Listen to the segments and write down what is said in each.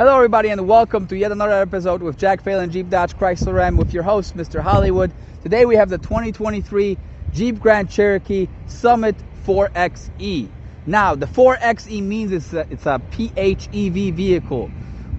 Hello, everybody, and welcome to yet another episode with Jack Phelan Jeep Dodge Chrysler Ram with your host, Mr. Hollywood. Today we have the 2023 Jeep Grand Cherokee Summit 4XE. Now, the 4XE means it's a, it's a PHEV vehicle,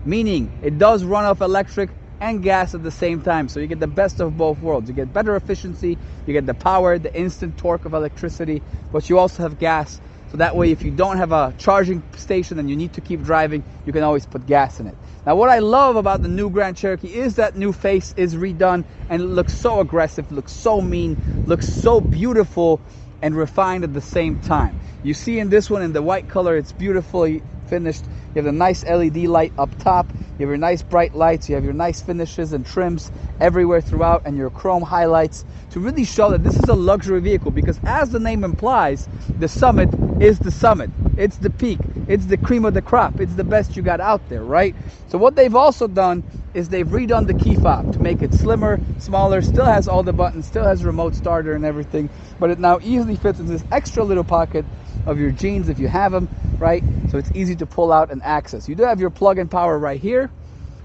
meaning it does run off electric and gas at the same time. So you get the best of both worlds. You get better efficiency, you get the power, the instant torque of electricity, but you also have gas so that way, if you don't have a charging station and you need to keep driving, you can always put gas in it. Now, what I love about the new Grand Cherokee is that new face is redone and it looks so aggressive, looks so mean, looks so beautiful and refined at the same time. You see in this one in the white color, it's beautifully finished. You have the nice LED light up top. You have your nice bright lights. You have your nice finishes and trims everywhere throughout and your chrome highlights to really show that this is a luxury vehicle because as the name implies, the Summit is the Summit. It's the peak. It's the cream of the crop. It's the best you got out there, right? So what they've also done is they've redone the key fob to make it slimmer, smaller, still has all the buttons, still has remote starter and everything, but it now easily fits in this extra little pocket of your jeans if you have them, right? So it's easy to pull out and access. You do have your plug-in power right here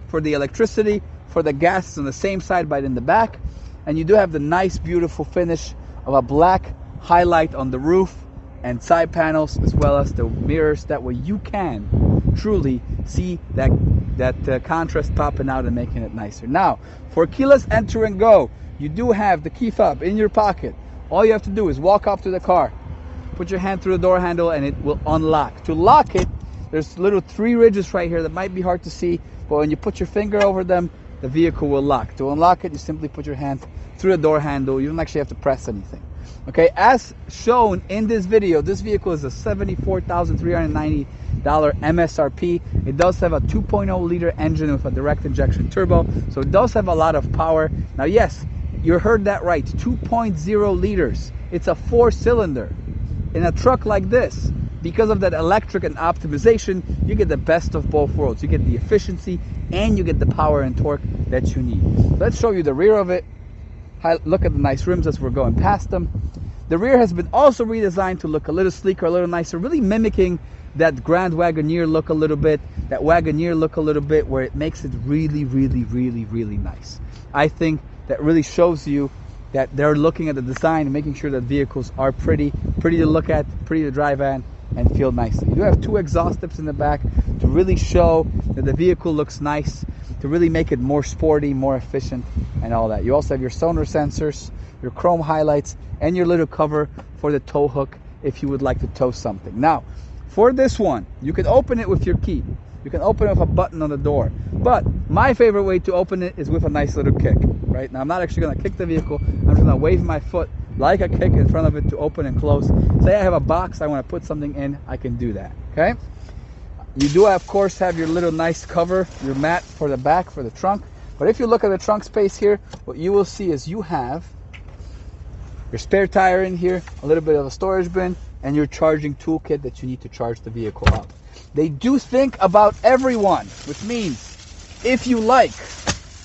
for the electricity, for the gas on the same side but in the back. And you do have the nice beautiful finish of a black highlight on the roof and side panels as well as the mirrors that way you can truly see that that uh, contrast popping out and making it nicer. Now, for keyless enter and go, you do have the key fob in your pocket. All you have to do is walk up to the car, put your hand through the door handle and it will unlock. To lock it, there's little three ridges right here that might be hard to see, but when you put your finger over them, the vehicle will lock. To unlock it, you simply put your hand through the door handle. You don't actually have to press anything. Okay, as shown in this video, this vehicle is a $74,390 MSRP. It does have a 2.0 liter engine with a direct injection turbo, so it does have a lot of power. Now, yes, you heard that right, 2.0 liters. It's a four cylinder. In a truck like this, because of that electric and optimization, you get the best of both worlds. You get the efficiency and you get the power and torque that you need. Let's show you the rear of it. Look at the nice rims as we're going past them. The rear has been also redesigned to look a little sleeker, a little nicer, really mimicking that Grand Wagoneer look a little bit, that Wagoneer look a little bit, where it makes it really, really, really, really nice. I think that really shows you that they're looking at the design and making sure that vehicles are pretty, pretty to look at, pretty to drive at, and feel nicely. You do have two exhaust tips in the back to really show that the vehicle looks nice, to really make it more sporty, more efficient, and all that. You also have your sonar sensors, your chrome highlights, and your little cover for the tow hook if you would like to tow something. Now, for this one, you can open it with your key. You can open it with a button on the door. But my favorite way to open it is with a nice little kick, right? Now, I'm not actually gonna kick the vehicle. I'm just gonna wave my foot like a kick in front of it to open and close. Say I have a box, I want to put something in, I can do that, okay? You do, of course, have your little nice cover, your mat for the back, for the trunk. But if you look at the trunk space here, what you will see is you have your spare tire in here, a little bit of a storage bin, and your charging toolkit that you need to charge the vehicle up. They do think about everyone, which means if you like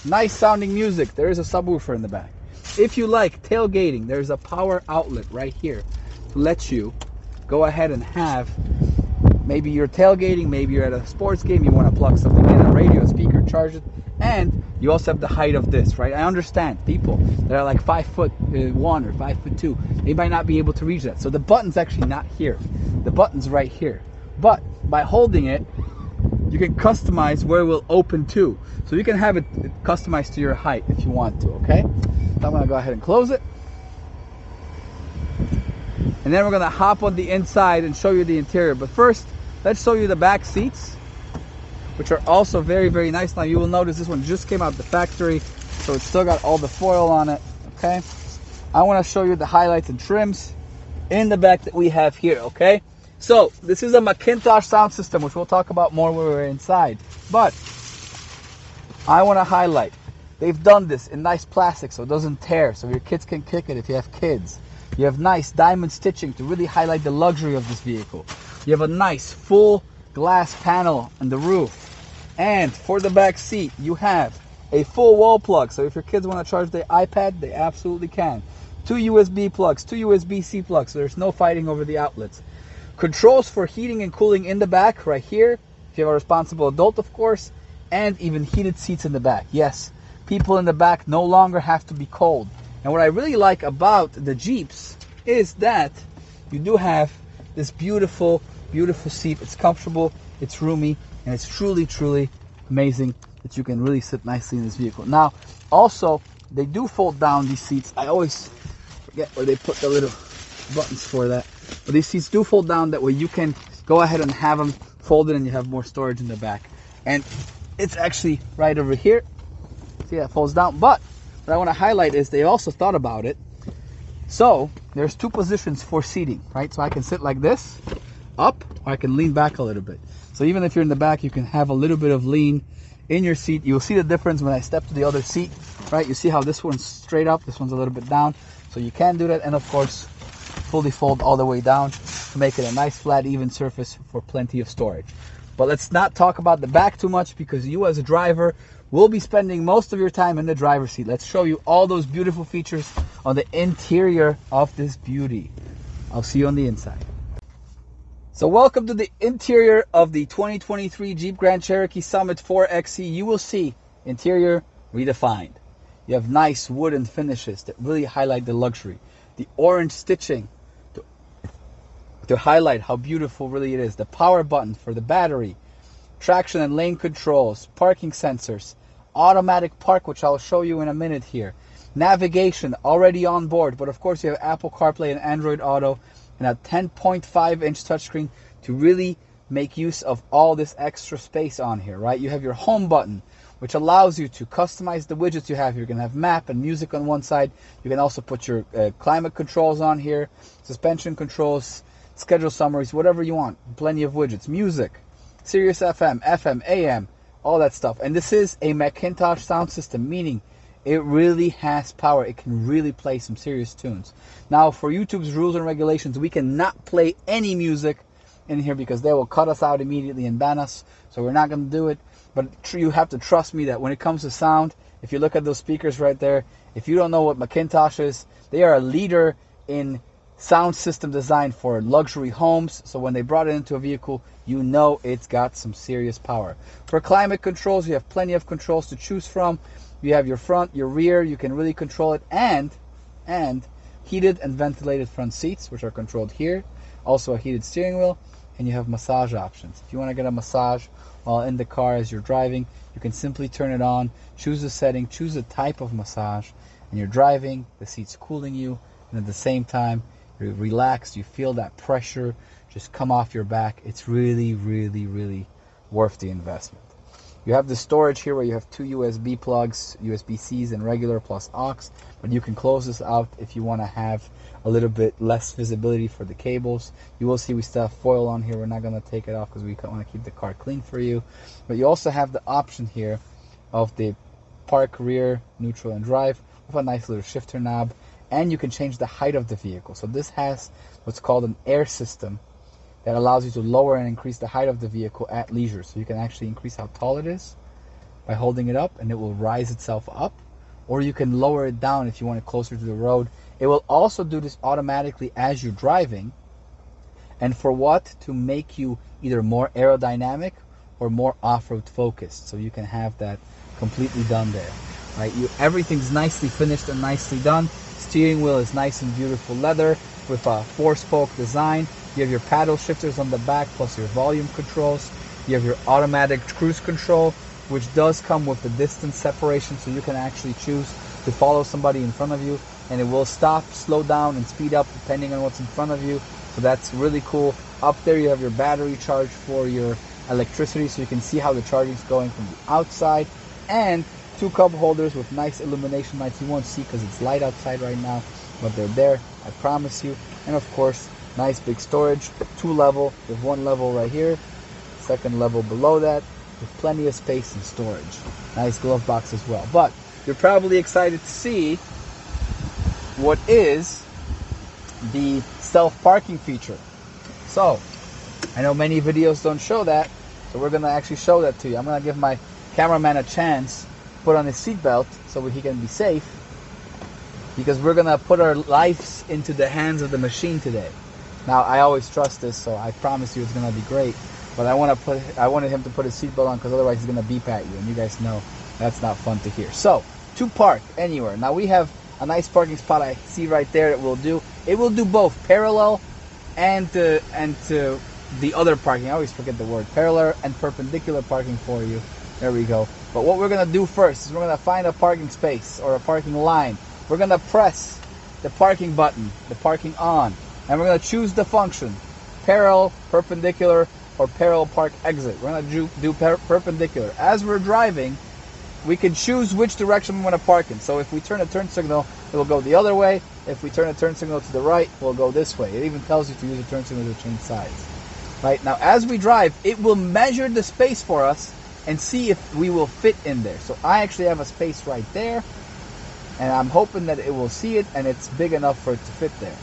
nice sounding music, there is a subwoofer in the back. If you like tailgating, there's a power outlet right here to let you go ahead and have maybe you're tailgating, maybe you're at a sports game, you want to plug something in, a radio, a speaker, charge it, and you also have the height of this, right? I understand people that are like five foot uh, one or five foot two, they might not be able to reach that. So the button's actually not here. The button's right here. But by holding it, you can customize where it will open to. So you can have it customized to your height if you want to, okay? So I'm gonna go ahead and close it. And then we're gonna hop on the inside and show you the interior. But first, let's show you the back seats, which are also very, very nice. Now you will notice this one just came out the factory, so it's still got all the foil on it, okay? I wanna show you the highlights and trims in the back that we have here, okay? So this is a McIntosh sound system, which we'll talk about more when we're inside. But I wanna highlight They've done this in nice plastic so it doesn't tear, so your kids can kick it if you have kids. You have nice diamond stitching to really highlight the luxury of this vehicle. You have a nice full glass panel on the roof. And for the back seat, you have a full wall plug. So if your kids want to charge their iPad, they absolutely can. Two USB plugs, two USB-C plugs. So there's no fighting over the outlets. Controls for heating and cooling in the back right here if you have a responsible adult, of course, and even heated seats in the back. Yes, people in the back no longer have to be cold. And what I really like about the Jeeps is that you do have this beautiful, beautiful seat. It's comfortable, it's roomy, and it's truly, truly amazing that you can really sit nicely in this vehicle. Now, also, they do fold down these seats. I always forget where they put the little buttons for that. But these seats do fold down that way you can go ahead and have them folded and you have more storage in the back. And it's actually right over here. See, that folds down. But what I want to highlight is they also thought about it. So there's two positions for seating, right? So I can sit like this, up, or I can lean back a little bit. So even if you're in the back, you can have a little bit of lean in your seat. You'll see the difference when I step to the other seat, right? You see how this one's straight up, this one's a little bit down. So you can do that. And of course, fully fold all the way down to make it a nice flat even surface for plenty of storage. But let's not talk about the back too much because you as a driver will be spending most of your time in the driver's seat. Let's show you all those beautiful features on the interior of this beauty. I'll see you on the inside. So welcome to the interior of the 2023 Jeep Grand Cherokee Summit 4XE. You will see interior redefined. You have nice wooden finishes that really highlight the luxury. The orange stitching to, to highlight how beautiful really it is. The power button for the battery, traction and lane controls, parking sensors, automatic park, which I'll show you in a minute here. Navigation already on board, but of course you have Apple CarPlay and Android Auto and a 10.5 inch touchscreen to really make use of all this extra space on here, right? You have your home button, which allows you to customize the widgets you have. You can have map and music on one side. You can also put your uh, climate controls on here, suspension controls, schedule summaries, whatever you want. Plenty of widgets. Music, Sirius FM, FM, AM, all that stuff. And this is a McIntosh sound system, meaning it really has power. It can really play some serious tunes. Now, for YouTube's rules and regulations, we cannot play any music in here because they will cut us out immediately and ban us. So we're not going to do it. But you have to trust me that when it comes to sound, if you look at those speakers right there, if you don't know what McIntosh is, they are a leader in sound system designed for luxury homes. So when they brought it into a vehicle, you know it's got some serious power. For climate controls, you have plenty of controls to choose from. You have your front, your rear, you can really control it, and and heated and ventilated front seats, which are controlled here. Also a heated steering wheel, and you have massage options. If you want to get a massage while in the car as you're driving, you can simply turn it on, choose a setting, choose a type of massage, and you're driving, the seat's cooling you, and at the same time, you're relaxed, you feel that pressure just come off your back. It's really, really, really worth the investment. You have the storage here where you have two USB plugs, USB-Cs and regular plus aux, but you can close this out if you want to have a little bit less visibility for the cables. You will see we still have foil on here. We're not going to take it off because we want to keep the car clean for you. But you also have the option here of the park, rear, neutral, and drive with a nice little shifter knob. And you can change the height of the vehicle. So this has what's called an air system that allows you to lower and increase the height of the vehicle at leisure. So you can actually increase how tall it is by holding it up and it will rise itself up. Or you can lower it down if you want it closer to the road. It will also do this automatically as you're driving. And for what? To make you either more aerodynamic or more off-road focused. So you can have that completely done there. Right? You, everything's nicely finished and nicely done. Steering wheel is nice and beautiful leather with a four-spoke design. You have your paddle shifters on the back plus your volume controls. You have your automatic cruise control, which does come with the distance separation, so you can actually choose to follow somebody in front of you, and it will stop, slow down, and speed up depending on what's in front of you. So that's really cool. Up there, you have your battery charge for your electricity, so you can see how the charging is going from the outside, and two cup holders with nice illumination lights. You won't see because it's light outside right now, but they're there. I promise you. And of course, Nice big storage, two level with one level right here, second level below that with plenty of space and storage. Nice glove box as well. But you're probably excited to see what is the self parking feature. So, I know many videos don't show that, so we're gonna actually show that to you. I'm gonna give my cameraman a chance put on his seatbelt so he can be safe because we're gonna put our lives into the hands of the machine today. Now, I always trust this, so I promise you it's going to be great. but I want to put I wanted him to put his seatbelt on because otherwise he's gonna beep at you, and you guys know that's not fun to hear. So to park anywhere. Now we have a nice parking spot I see right there that will do. It will do both parallel and to, and to the other parking. I always forget the word parallel and perpendicular parking for you. There we go. But what we're gonna do first is we're gonna find a parking space or a parking line. We're gonna press the parking button, the parking on, and we're gonna choose the function parallel, perpendicular, or parallel park exit. We're gonna do, do per perpendicular. As we're driving, we can choose which direction we want to park in. So if we turn a turn signal, it will go the other way. If we turn a turn signal to the right, we'll go this way. It even tells you to use a turn signal to change sides. Right now, as we drive, it will measure the space for us and see if we will fit in there. So I actually have a space right there, and I'm hoping that it will see it and it's big enough for it to fit there.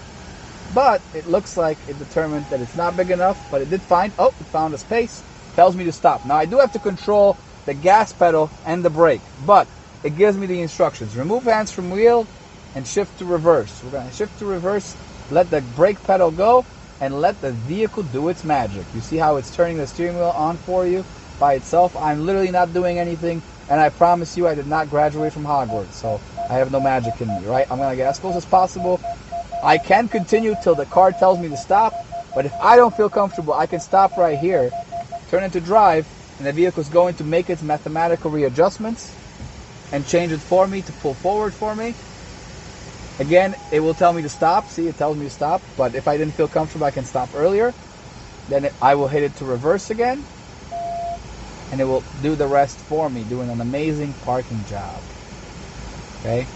But it looks like it determined that it's not big enough, but it did find, oh, it found a space, tells me to stop. Now I do have to control the gas pedal and the brake, but it gives me the instructions. Remove hands from wheel and shift to reverse. We're gonna shift to reverse, let the brake pedal go, and let the vehicle do its magic. You see how it's turning the steering wheel on for you by itself? I'm literally not doing anything, and I promise you I did not graduate from Hogwarts, so I have no magic in me, right? I'm gonna get as close as possible. I can continue till the car tells me to stop, but if I don't feel comfortable, I can stop right here, turn into drive, and the vehicle is going to make its mathematical readjustments and change it for me to pull forward for me. Again, it will tell me to stop. See, it tells me to stop. But if I didn't feel comfortable, I can stop earlier. Then it, I will hit it to reverse again. And it will do the rest for me, doing an amazing parking job. Okay?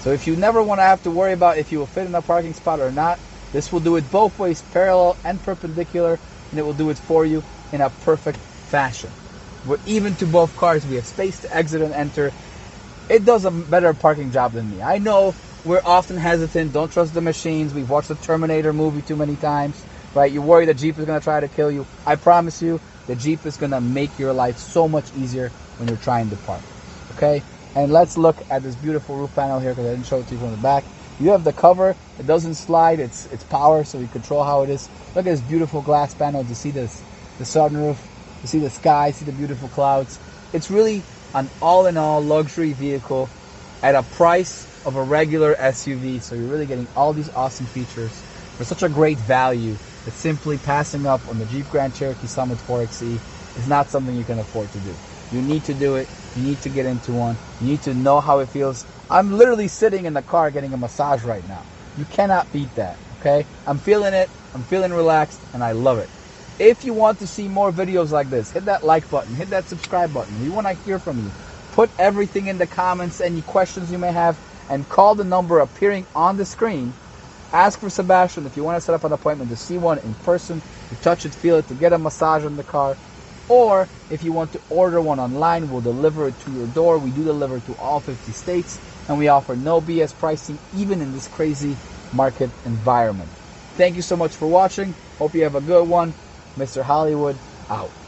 So if you never want to have to worry about if you will fit in a parking spot or not, this will do it both ways, parallel and perpendicular, and it will do it for you in a perfect fashion. We're even to both cars. We have space to exit and enter. It does a better parking job than me. I know we're often hesitant. Don't trust the machines. We've watched the Terminator movie too many times, right? You worry the Jeep is going to try to kill you. I promise you, the Jeep is to make your life so much easier when you're trying to park. Okay? And let's look at this beautiful roof panel here because I didn't show it to you from the back. You have the cover. It doesn't slide. It's it's power, so you control how it is. Look at this beautiful glass panel to see this the sunroof, to see the sky, see the beautiful clouds. It's really an all-in-all luxury vehicle at a price of a regular SUV. So you're really getting all these awesome features for such a great value that simply passing up on the Jeep Grand Cherokee Summit 4XE is not something you can afford to do. You need to do it. You need to get into one. You need to know how it feels. I'm literally sitting in the car getting a massage right now. You cannot beat that, okay? I'm feeling it. I'm feeling relaxed and I love it. If you want to see more videos like this, hit that like button, hit that subscribe button. We want to hear from you. Put everything in the comments, any questions you may have, and call the number appearing on the screen. Ask for Sebastian if you want to set up an appointment to see one in person, to touch it, feel it, to get a massage in the car. Or if you want to order one online, we'll deliver it to your door. We do deliver to all 50 states, and we offer no BS pricing even in this crazy market environment. Thank you so much for watching. Hope you have a good one. Mr. Hollywood out.